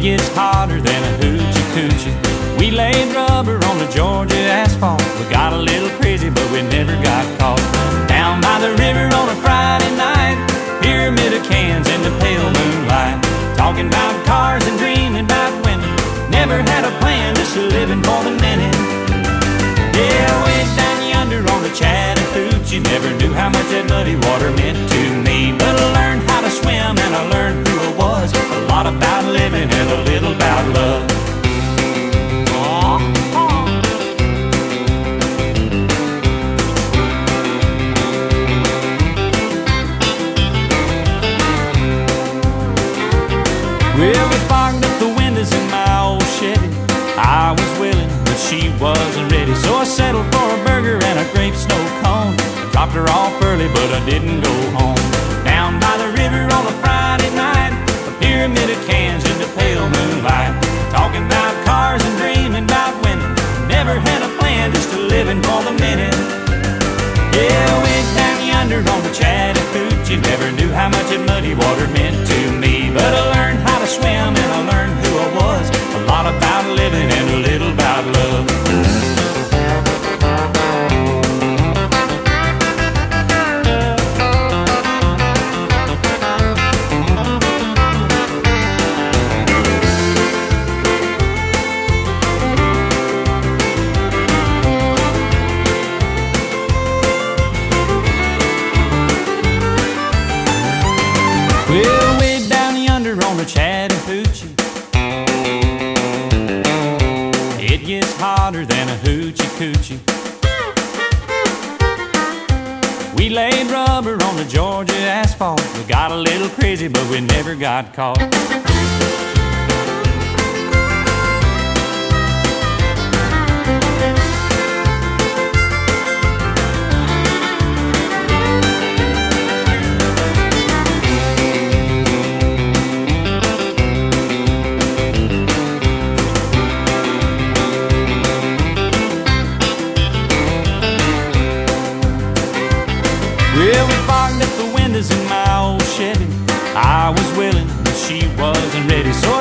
gets hotter than a hoochie coochie. We laid rubber on the Georgia asphalt. We got a little crazy, but we never got caught. Down by the river on a Friday night, pyramid of cans in the pale moonlight. Talking about cars and dreaming about women. Never had a plan, just living for the minute. Yeah, way down yonder on the Chattahoochee, never knew how much that muddy water meant to me. But I learned how to swim and I learned was. A lot about living and a little about love. Well, we fogged up the windows in my old Chevy. I was willing, but she wasn't ready. So I settled for a burger and a grape snow cone. Dropped her off early, but I didn't go home. Down by the river on a Friday night, pyramid of cans got caught.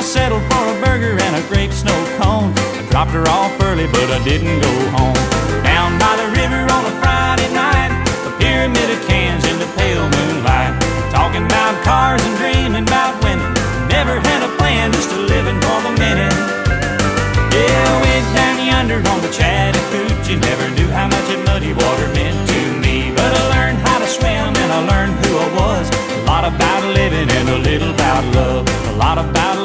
Settled for a burger and a grape snow cone. I dropped her off early, but I didn't go home. Down by the river on a Friday night, a pyramid of cans in the pale moonlight. Talking about cars and dreaming about women. Never had a plan, just a living for the minute. Yeah, went down yonder on the Chattahoochee. Never knew how much that muddy water meant to me. But I learned how to swim and I learned who I was. A lot about living and a little about love. A lot about